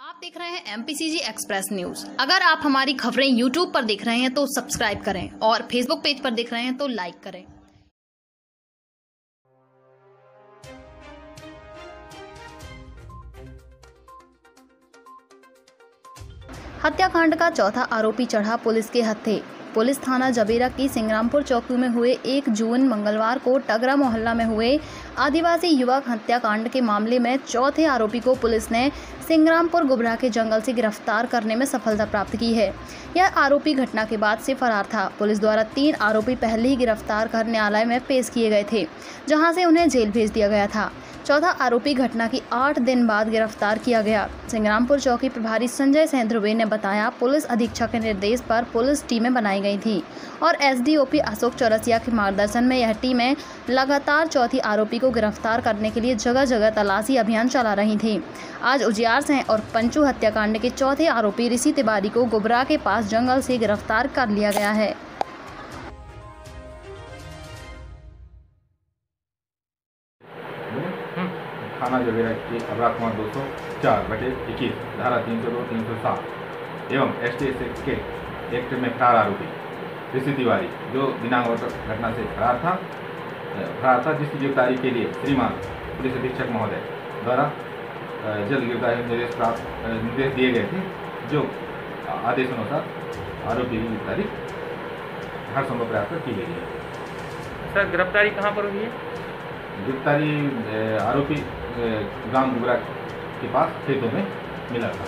आप देख रहे हैं एमपीसीजी एक्सप्रेस न्यूज़ अगर आप हमारी खबरें यूट्यूब पर देख रहे हैं तो सब्सक्राइब करें और फेसबुक पेज पर देख रहे हैं तो लाइक करें। हत्याकांड का चौथा आरोपी चढ़ा पुलिस के हत्थे। पुलिस थाना जबेरा की सिंग्रामपुर चौकी में हुए एक जून मंगलवार को टगरा मोहल्ला में हुए आदिवासी युवक हत्याकांड के मामले में चौथे आरोपी को पुलिस ने सिंग्रामपुर गुबरा के जंगल से गिरफ़्तार करने में सफलता प्राप्त की है। यह आरोपी घटना के बाद से फरार था। पुलिस द्वारा तीन आरोपी पहले ही गिरफ़्तार कर न्यायालय में पेश किए गए थे, जहाँ से उन्हें जेल भेज दिया गया था। चौथा आरोपी घटना की आठ दिन बाद गिरफ़्तार किया गया। सिंग्रामपुर चौकी प्रभारी संजय सेंध्रुवे ने बताया, पुलिस अधीक्षक के निर्देश पर पुलिस टीमें बनाई गई थी और एसडीओपी अशोक चौरसिया के मार्गदर्शन में यह टीमें लगातार चौथी आरोपी को गिरफ़्तार करने के लिए जगह जगह तलाशी अभियान चला रही थी। आज उजियार से और पंचू हत्याकांड के चौथे आरोपी ऋषि तिवारी को गुबरा के पास जंगल से गिरफ़्तार कर लिया गया है। थाना जवेरा के अपराध कुमार दो सौ चार बटे इक्कीस, धारा तीन सौ दो, तीन सौ सात, एवं एस टी एस के एक्ट में फरार आरोपी, ऋषि तिवारी, जो दिनांक और घटना से फरार था फरार था जिसकी गिरफ्तारी के लिए श्रीमान पुलिस अधीक्षक महोदय द्वारा जल्द गिरफ्तारी निर्देश प्राप्त निर्देश दिए गए थे, जो आदेश अनुसार आरोपी की गिरफ्तारी हर संभव प्रयास की गई है। सर, गिरफ्तारी कहाँ पर हुई है? गिरफ्तारी आरोपी ग्राम गुबरा के पास खेतों में मिला था।